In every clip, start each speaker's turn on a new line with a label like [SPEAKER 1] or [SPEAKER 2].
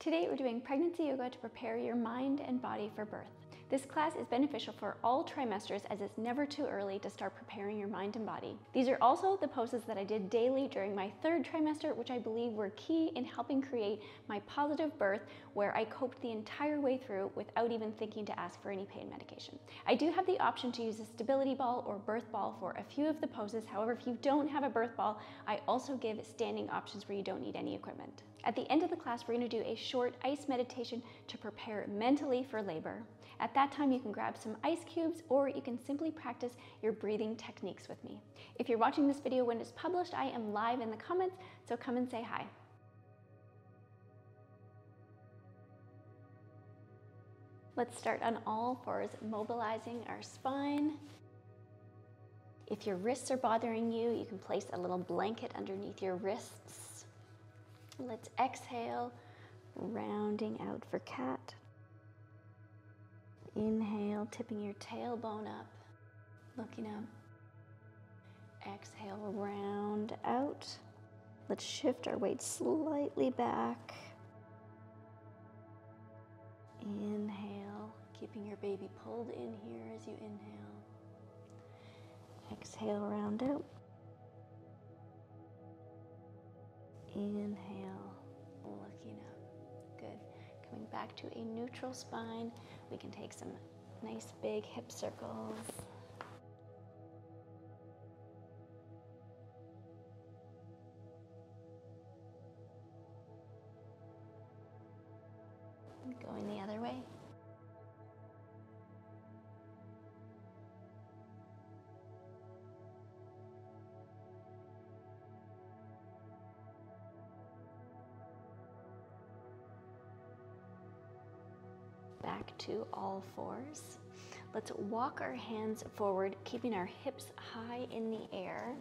[SPEAKER 1] Today we're doing pregnancy yoga to prepare your mind and body for birth. This class is beneficial for all trimesters as it's never too early to start preparing your mind and body. These are also the poses that I did daily during my third trimester, which I believe were key in helping create my positive birth where I coped the entire way through without even thinking to ask for any pain medication. I do have the option to use a stability ball or birth ball for a few of the poses. However, if you don't have a birth ball, I also give standing options where you don't need any equipment. At the end of the class, we're gonna do a short ice meditation to prepare mentally for labor. At that time, you can grab some ice cubes or you can simply practice your breathing techniques with me. If you're watching this video when it's published, I am live in the comments, so come and say hi. Let's start on all fours, mobilizing our spine. If your wrists are bothering you, you can place a little blanket underneath your wrists. Let's exhale, rounding out for cat. Inhale, tipping your tailbone up, looking up. Exhale, round out. Let's shift our weight slightly back. Inhale, keeping your baby pulled in here as you inhale. Exhale, round out. Inhale, looking up. Good. Coming back to a neutral spine. We can take some nice big hip circles. Going the other way. Back to all fours. Let's walk our hands forward, keeping our hips high in the air.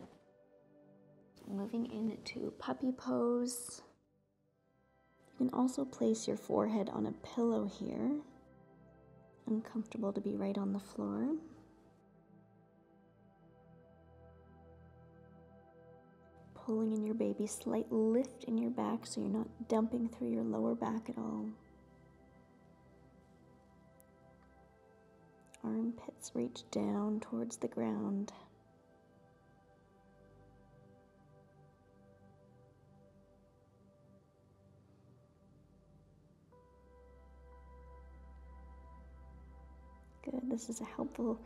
[SPEAKER 1] Moving into puppy pose. You can also place your forehead on a pillow here. Uncomfortable to be right on the floor. Pulling in your baby, slight lift in your back so you're not dumping through your lower back at all. Armpits reach down towards the ground. Good. This is a helpful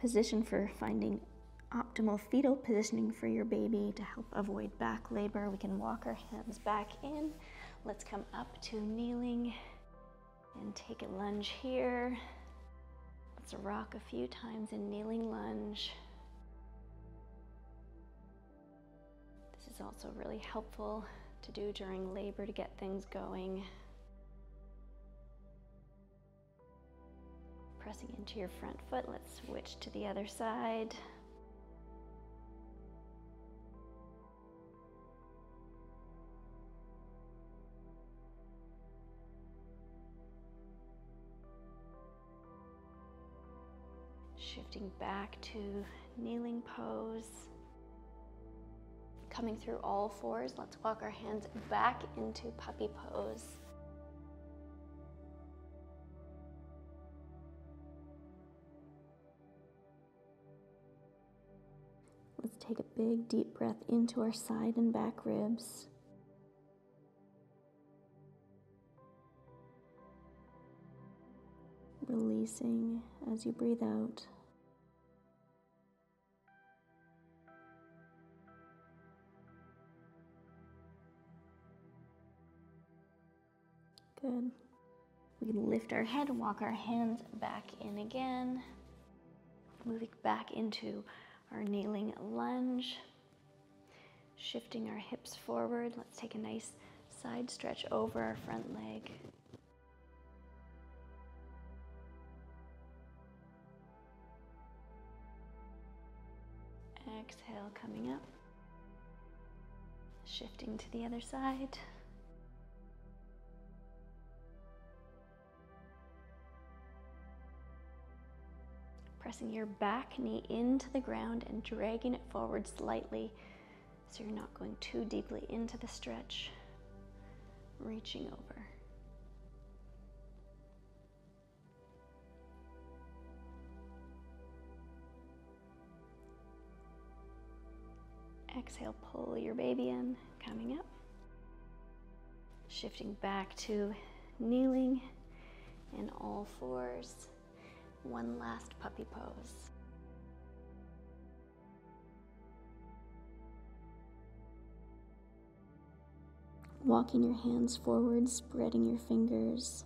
[SPEAKER 1] position for finding optimal fetal positioning for your baby to help avoid back labor. We can walk our hands back in. Let's come up to kneeling and take a lunge here. Let's rock a few times in kneeling lunge. This is also really helpful to do during labor to get things going. Pressing into your front foot, let's switch to the other side. Shifting back to kneeling pose. Coming through all fours, let's walk our hands back into puppy pose. Let's take a big deep breath into our side and back ribs. Releasing as you breathe out. We lift our head, walk our hands back in again. Moving back into our kneeling lunge. Shifting our hips forward. Let's take a nice side stretch over our front leg. Exhale, coming up. Shifting to the other side. pressing your back knee into the ground and dragging it forward slightly so you're not going too deeply into the stretch, reaching over. Exhale, pull your baby in, coming up. Shifting back to kneeling in all fours. One last puppy pose. Walking your hands forward, spreading your fingers.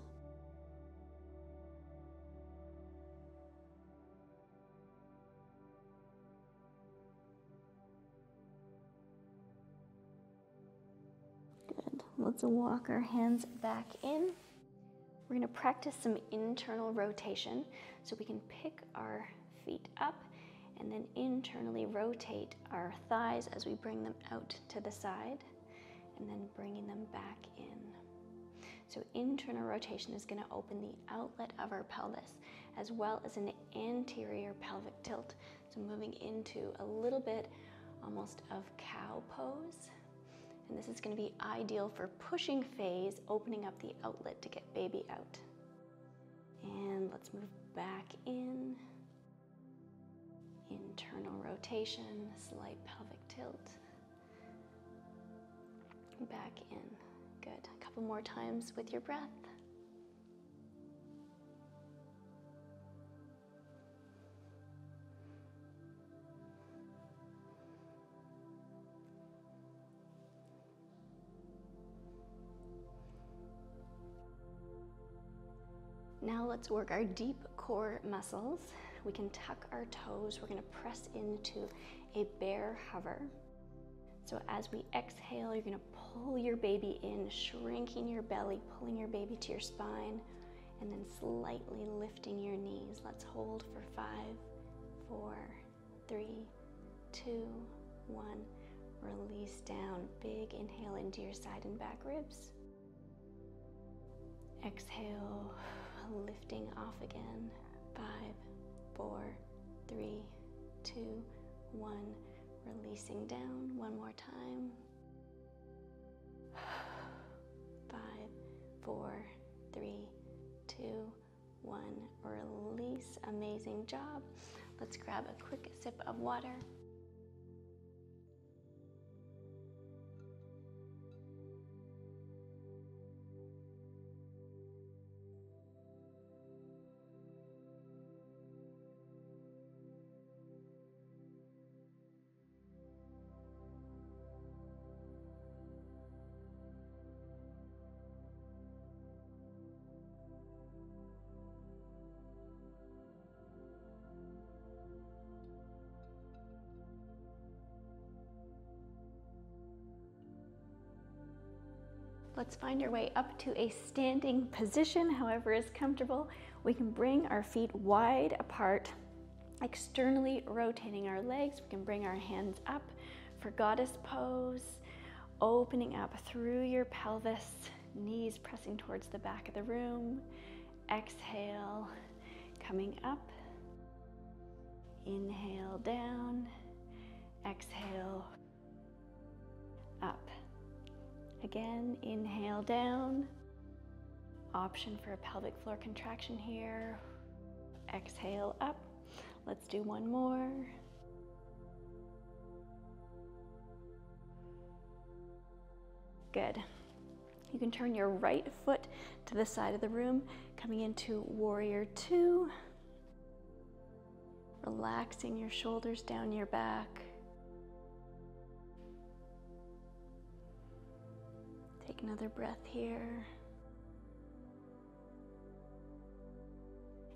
[SPEAKER 1] Good. Let's walk our hands back in. We're to practice some internal rotation so we can pick our feet up and then internally rotate our thighs as we bring them out to the side and then bringing them back in. So internal rotation is going to open the outlet of our pelvis as well as an anterior pelvic tilt. So moving into a little bit almost of cow pose. And this is going to be ideal for pushing phase, opening up the outlet to get baby out. And let's move back in. Internal rotation, slight pelvic tilt back in. Good. A couple more times with your breath. Let's work our deep core muscles. We can tuck our toes. We're gonna press into a bear hover. So as we exhale, you're gonna pull your baby in, shrinking your belly, pulling your baby to your spine, and then slightly lifting your knees. Let's hold for five, four, three, two, one. Release down. Big inhale into your side and back ribs. Exhale, lifting off again. Five, four, three, two, one Releasing down one more time. Five, four, three, two, one. Release. Amazing job. Let's grab a quick sip of water. Let's find our way up to a standing position, however is comfortable. We can bring our feet wide apart, externally rotating our legs. We can bring our hands up for goddess pose, opening up through your pelvis, knees pressing towards the back of the room. Exhale, coming up. Inhale down, exhale Again, inhale down. Option for a pelvic floor contraction here. Exhale up. Let's do one more. Good. You can turn your right foot to the side of the room, coming into warrior two. Relaxing your shoulders down your back. Take another breath here.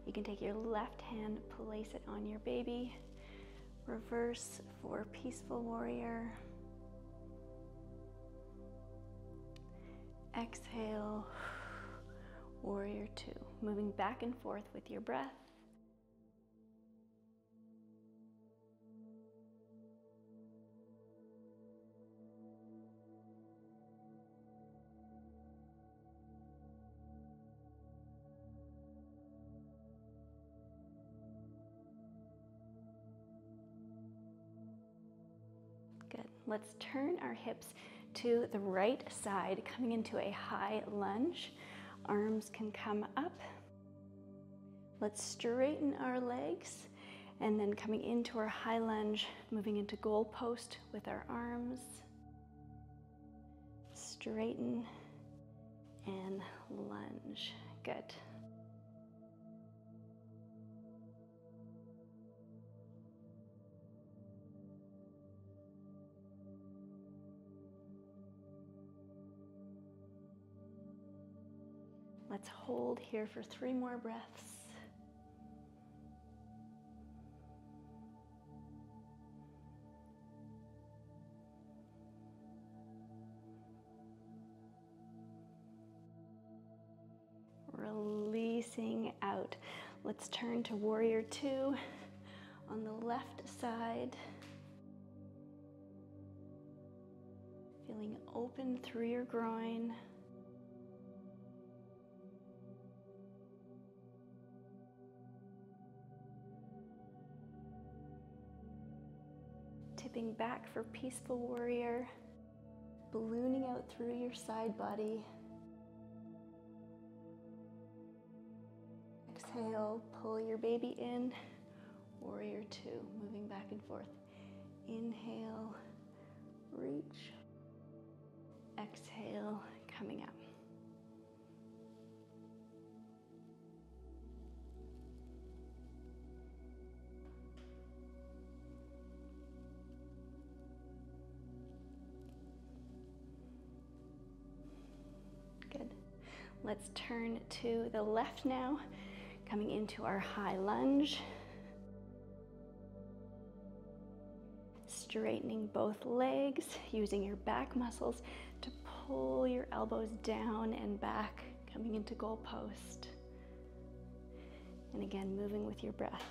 [SPEAKER 1] You can take your left hand, place it on your baby. Reverse for peaceful warrior. Exhale, warrior two. Moving back and forth with your breath. Let's turn our hips to the right side, coming into a high lunge. Arms can come up. Let's straighten our legs And then coming into our high lunge, moving into goal post with our arms. Straighten and lunge. Good. Let's hold here for three more breaths. Releasing out. Let's turn to warrior two on the left side. Feeling open through your groin. Tipping back for peaceful warrior, ballooning out through your side body. Exhale, pull your baby in. Warrior two, moving back and forth. Inhale, reach. Exhale, coming up. Let's turn to the left now, coming into our high lunge. Straightening both legs, using your back muscles to pull your elbows down and back, coming into goal post. And again, moving with your breath.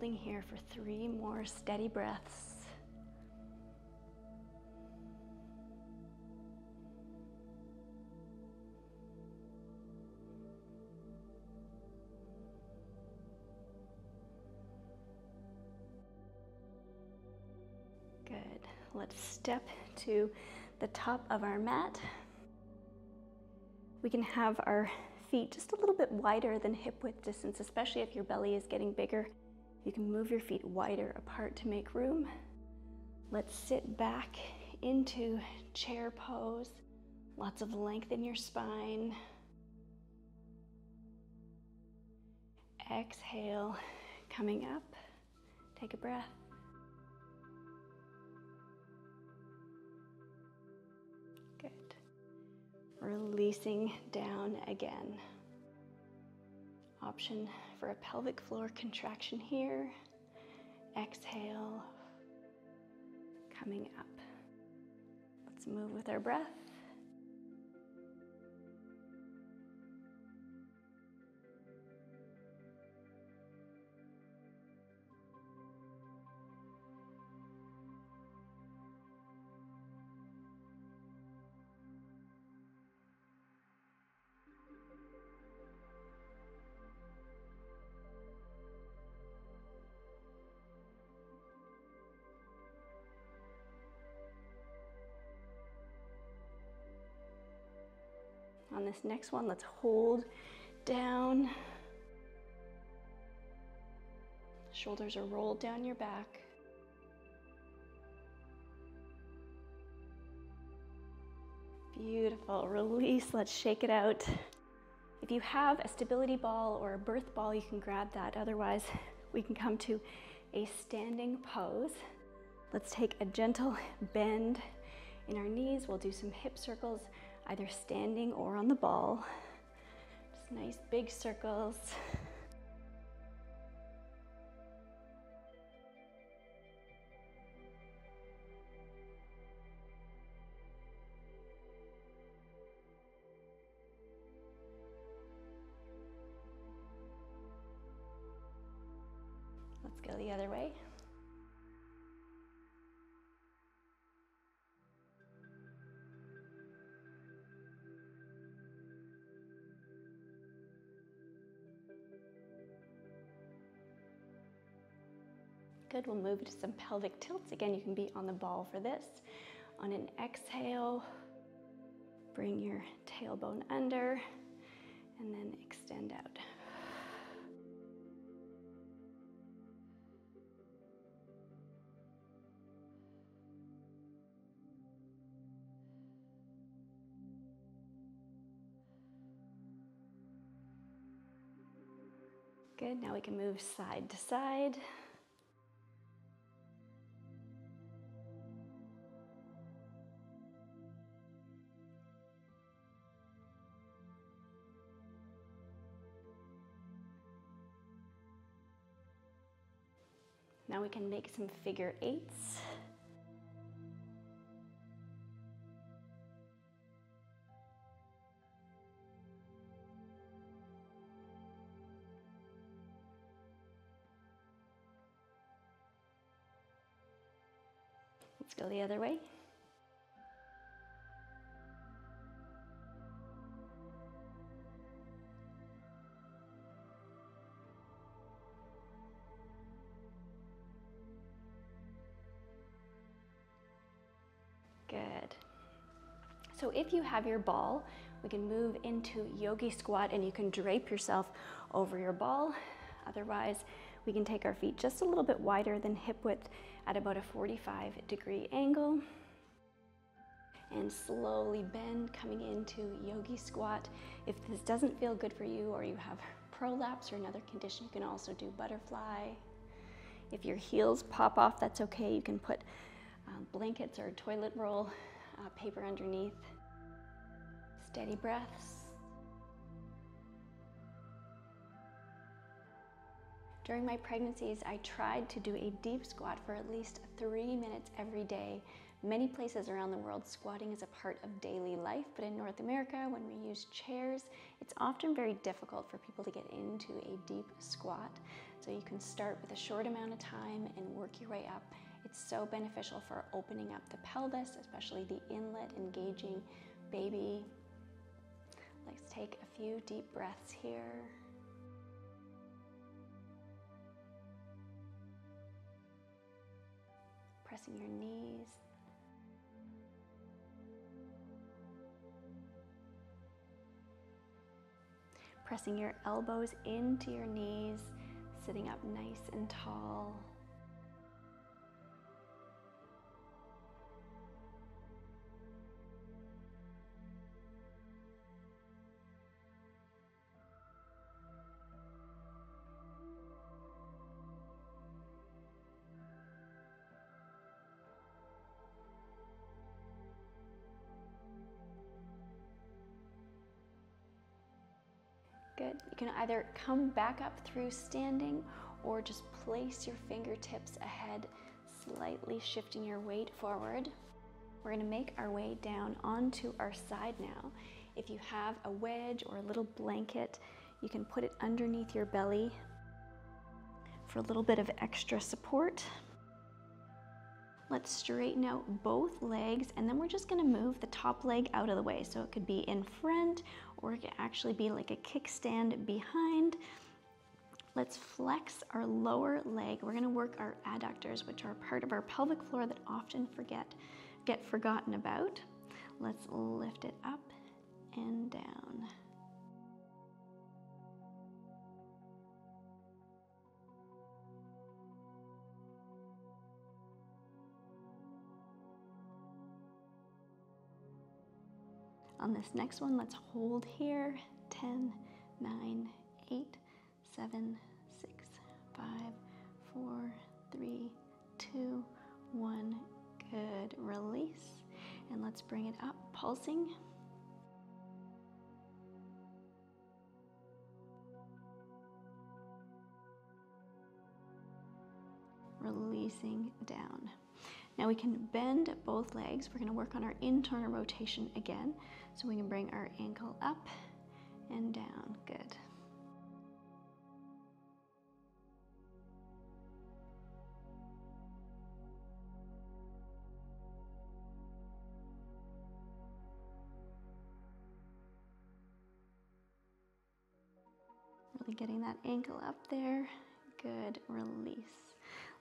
[SPEAKER 1] Holding here for three more steady breaths. Good. Let's step to the top of our mat. We can have our feet just a little bit wider than hip width distance, especially if your belly is getting bigger. You can move your feet wider apart to make room. Let's sit back into chair pose. Lots of length in your spine. Exhale, coming up. Take a breath. Good. Releasing down again. Option for a pelvic floor contraction here. Exhale, coming up. Let's move with our breath. On this next one, let's hold down. Shoulders are rolled down your back. Beautiful. Release. Let's shake it out. If you have a stability ball or a birth ball, you can grab that. Otherwise, we can come to a standing pose. Let's take a gentle bend in our knees. We'll do some hip circles, either standing or on the ball. Just nice big circles. Good, we'll move to some pelvic tilts. Again, you can be on the ball for this. On an exhale, bring your tailbone under and then extend out. Good, now we can move side to side. Now we can make some figure eights. Let's go the other way. So if you have your ball, we can move into yogi squat and you can drape yourself over your ball. Otherwise, we can take our feet just a little bit wider than hip width at about a 45 degree angle and slowly bend coming into yogi squat. If this doesn't feel good for you or you have prolapse or another condition, you can also do butterfly. If your heels pop off, that's okay. You can put um, blankets or toilet roll uh, paper underneath. Steady breaths. During my pregnancies, I tried to do a deep squat for at least three minutes every day. Many places around the world, squatting is a part of daily life, but in North America, when we use chairs, it's often very difficult for people to get into a deep squat. So you can start with a short amount of time and work your way up. It's so beneficial for opening up the pelvis, especially the inlet, engaging baby. Let's take a few deep breaths here. Pressing your knees. Pressing your elbows into your knees, sitting up nice and tall. You can either come back up through standing or just place your fingertips ahead, slightly shifting your weight forward. We're gonna make our way down onto our side now. If you have a wedge or a little blanket, you can put it underneath your belly for a little bit of extra support. Let's straighten out both legs and then we're just gonna move the top leg out of the way. So it could be in front or it could actually be like a kickstand behind. Let's flex our lower leg. We're gonna work our adductors, which are part of our pelvic floor that often forget, get forgotten about. Let's lift it up and down. On this next one, let's hold here. 10, 9, 8, 7, 6, 5, 4, 3, 2, 1. Good. Release. And let's bring it up, pulsing. Releasing down. Now we can bend both legs. We're gonna work on our internal rotation again. So we can bring our ankle up and down. Good. Really getting that ankle up there. Good. Release.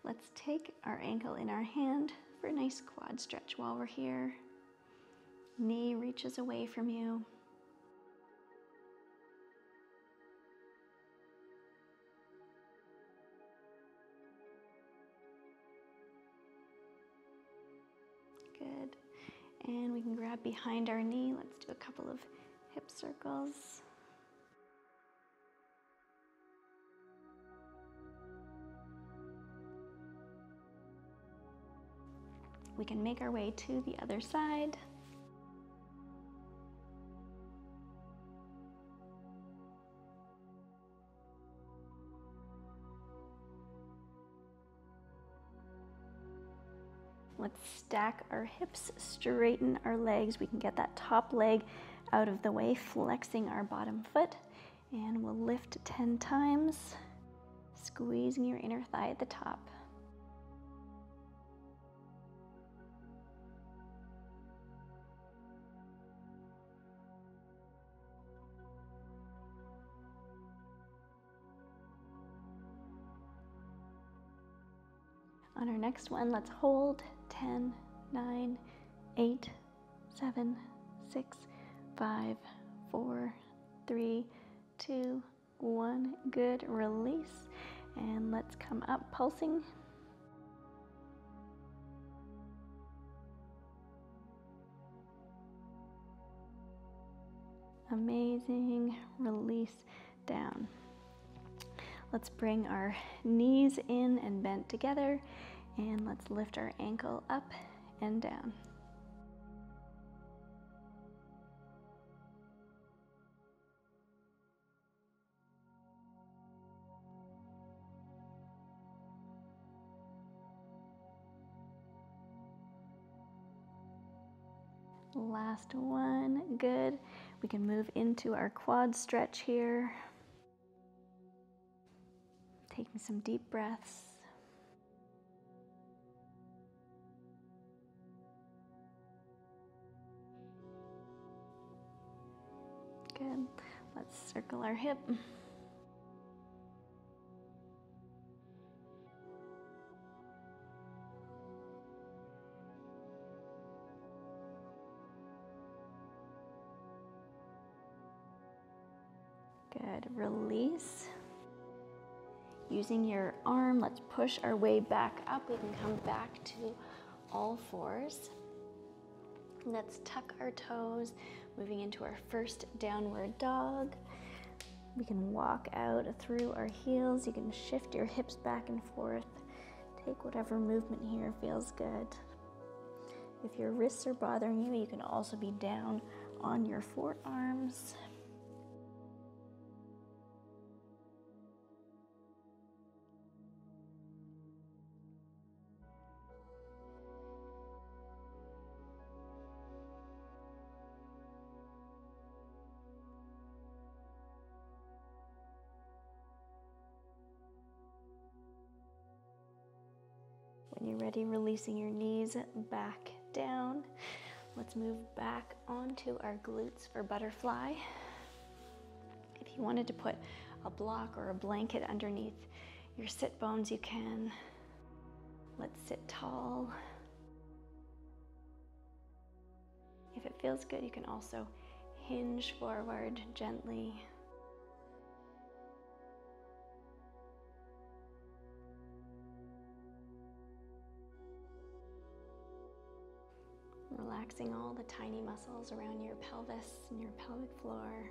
[SPEAKER 1] Let's take our ankle in our hand for a nice quad stretch while we're here. Knee reaches away from you. Good. And we can grab behind our knee. Let's do a couple of hip circles. We can make our way to the other side. Let's stack our hips, straighten our legs. We can get that top leg out of the way, flexing our bottom foot. And we'll lift 10 times, squeezing your inner thigh at the top. On our next one, let's hold 10, 9, 8, 7, 6, 5, 4, 3, 2, 1. Good. Release. And let's come up, pulsing. Amazing. Release down. Let's bring our knees in and bent together and let's lift our ankle up and down. Last one, good. We can move into our quad stretch here. Taking some deep breaths. Good. Let's circle our hip. Good. Release. Using your arm, let's push our way back up. We can come back to all fours. Let's tuck our toes, moving into our first downward dog. We can walk out through our heels. You can shift your hips back and forth. Take whatever movement here feels good. If your wrists are bothering you, you can also be down on your forearms. Ready, releasing your knees back down. Let's move back onto our glutes for butterfly. If you wanted to put a block or a blanket underneath your sit bones, you can. Let's sit tall. If it feels good, you can also hinge forward gently. Relaxing all the tiny muscles around your pelvis and your pelvic floor.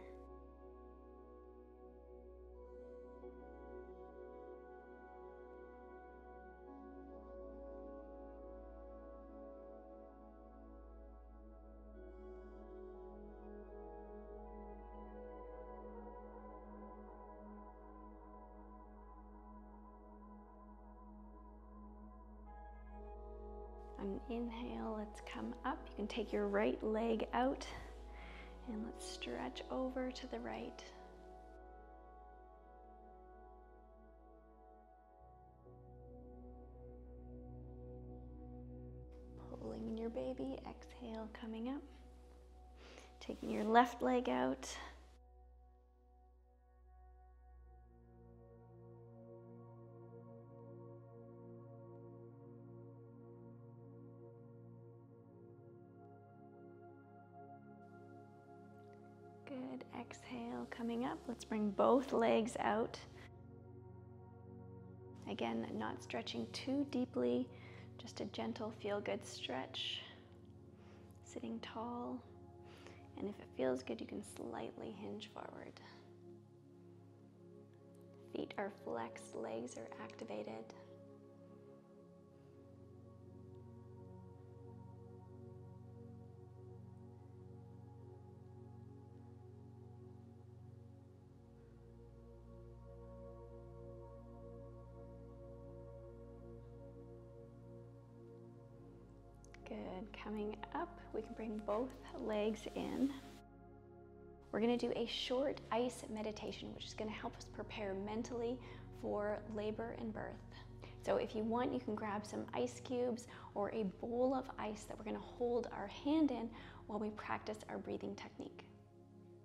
[SPEAKER 1] Inhale, let's come up. You can take your right leg out and let's stretch over to the right. Pulling in your baby, exhale, coming up. Taking your left leg out. Coming up. Let's bring both legs out. Again, not stretching too deeply, just a gentle feel good stretch. Sitting tall. And if it feels good, you can slightly hinge forward. Feet are flexed, legs are activated. Coming up, we can bring both legs in. We're going to do a short ice meditation, which is going to help us prepare mentally for labor and birth. So, if you want, you can grab some ice cubes or a bowl of ice that we're going to hold our hand in while we practice our breathing technique.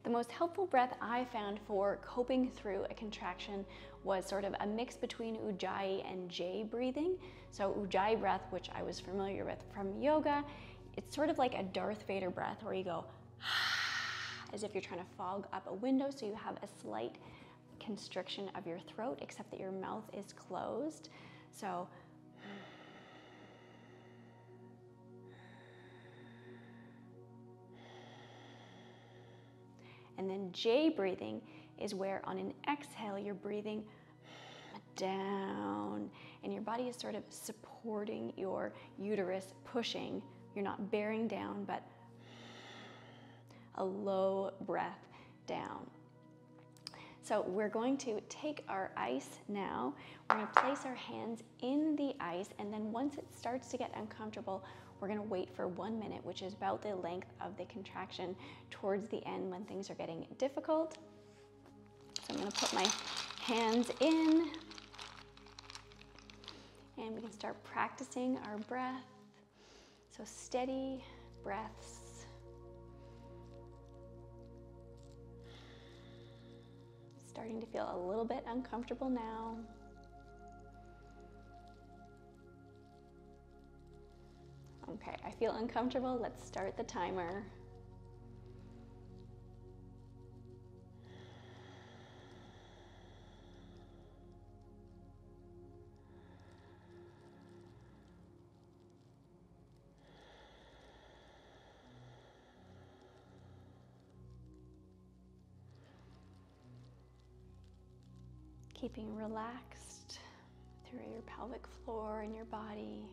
[SPEAKER 1] The most helpful breath I found for coping through a contraction was sort of a mix between Ujjayi and J breathing. So, Ujjayi breath, which I was familiar with from yoga, it's sort of like a Darth Vader breath where you go as if you're trying to fog up a window, so you have a slight constriction of your throat, except that your mouth is closed. So, And then J breathing is where on an exhale, you're breathing down and your body is sort of supporting your uterus, pushing. You're not bearing down, but a low breath down. So we're going to take our ice now. We're going to place our hands in the ice, and then once it starts to get uncomfortable, we're to wait for one minute, which is about the length of the contraction towards the end when things are getting difficult. So I'm to put my hands in, and we can start practicing our breath. So steady breaths. Starting to feel a little bit uncomfortable now. Okay, I feel uncomfortable. Let's start the timer. Keeping relaxed through your pelvic floor and your body.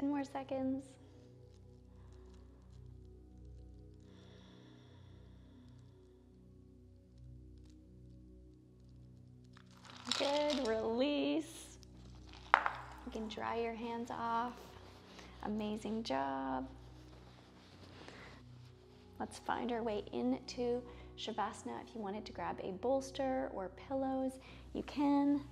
[SPEAKER 1] 10 more seconds. Good, release. You can dry your hands off. Amazing job. Let's find our way into Shavasana. If you wanted to grab a bolster or pillows, you can.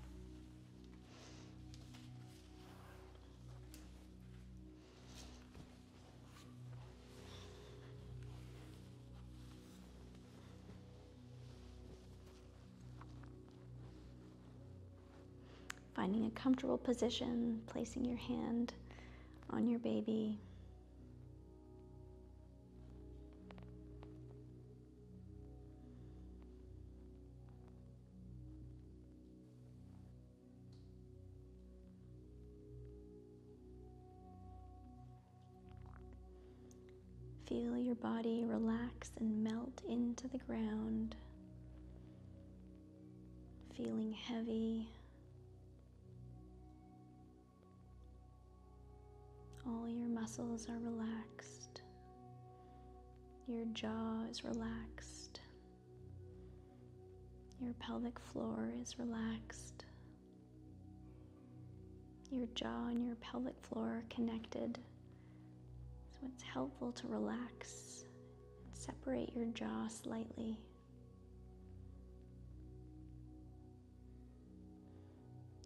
[SPEAKER 1] Finding a comfortable position, placing your hand on your baby. Feel your body relax and melt into the ground, feeling heavy All your muscles are relaxed. Your jaw is relaxed. Your pelvic floor is relaxed. Your jaw and your pelvic floor are connected. So it's helpful to relax and separate your jaw slightly.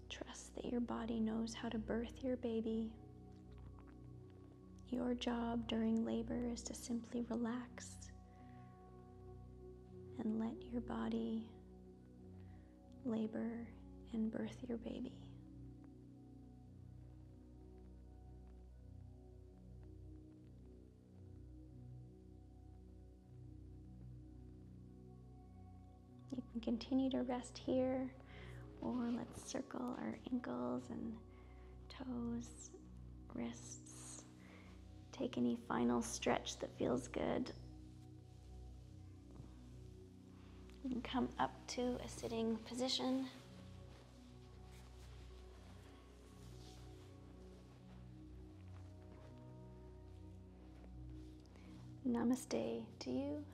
[SPEAKER 1] Trust that your body knows how to birth your baby. Your job during labor is to simply relax and let your body labor and birth your baby. You can continue to rest here, or let's circle our ankles and toes, wrists. Take any final stretch that feels good. And come up to a sitting position. Namaste to you.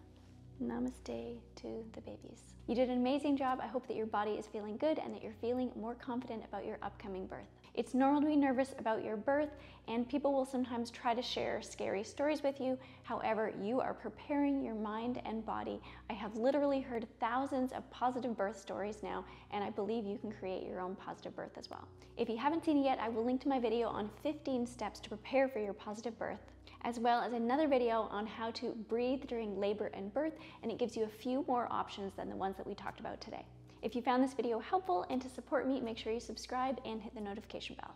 [SPEAKER 1] Namaste to the babies. You did an amazing job. I hope that your body is feeling good and that you're feeling more confident about your upcoming birth. It's normal to be nervous about your birth, and people will sometimes try to share scary stories with you. However, you are preparing your mind and body. I have literally heard thousands of positive birth stories now, and I believe you can create your own positive birth as well. If you haven't seen it yet, I will link to my video on 15 steps to prepare for your positive birth as well as another video on how to breathe during labor and birth, and it gives you a few more options than the ones that we talked about today. If you found this video helpful and to support me, make sure you subscribe and hit the notification bell.